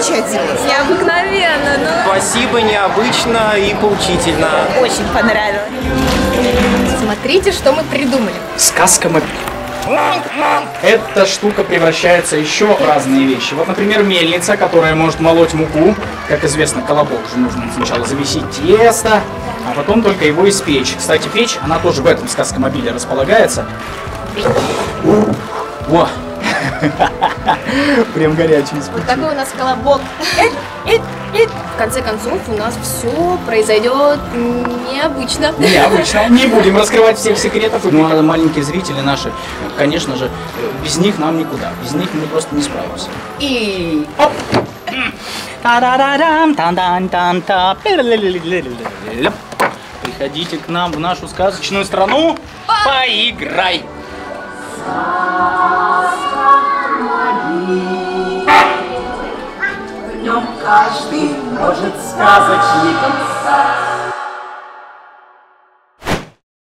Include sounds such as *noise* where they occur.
Замечательно. Необыкновенно, ну. Спасибо, необычно и поучительно. Очень понравилось. Смотрите, что мы придумали. Сказка мобиль. Эта штука превращается еще в разные вещи. Вот, например, мельница, которая может молоть муку. Как известно, колобок же нужно сначала замесить тесто, а потом только его испечь. Кстати, печь, она тоже в этом сказкомобиле располагается. О! *laughs* Прям горячий Вот такой у нас колобок. В конце концов, у нас все произойдет необычно. Необычно. *laughs* Не будем раскрывать всех секретов. Ну, а маленькие зрители наши, конечно же, без них нам никуда. Без них мы просто не справимся. И оп! Приходите к нам в нашу сказочную страну. Поиграй! В каждый может сказочником стать.